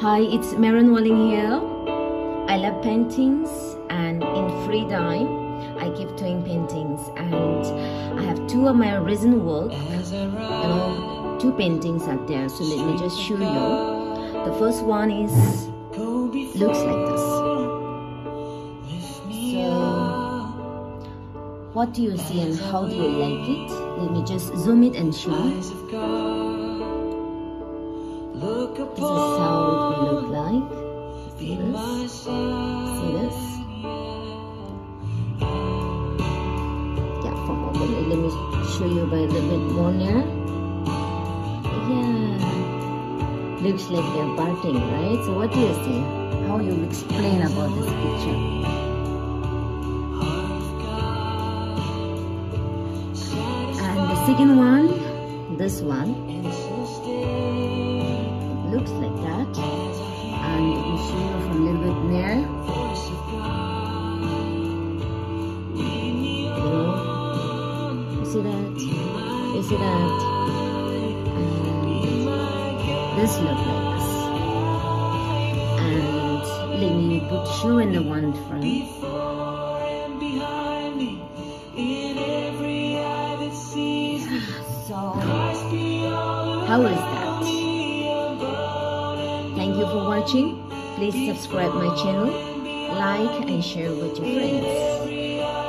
Hi, it's Meren Walling here. I love paintings and in free time I keep doing paintings and I have two of my recent work. You know, two paintings are there. So let me just show you. The first one is looks like this. So what do you see and how do you like it? Let me just zoom it and show you. This is like. See this? See this? Yeah, from over there. Let me show you by a little bit more near. Yeah. Looks like they're parting, right? So what do you see? How you explain about this picture? And the second one, this one looks like that see that? You see that? And this look like and let me put shoe in the one front. So how is that? Thank you for watching. Please subscribe my channel, like and share with your friends.